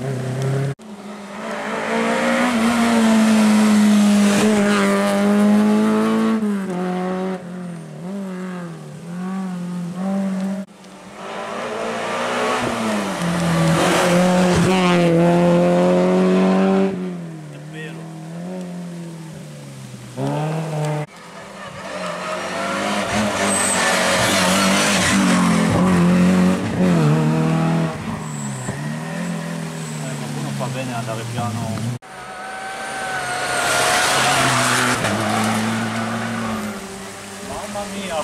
Mm-hmm. 甘みよ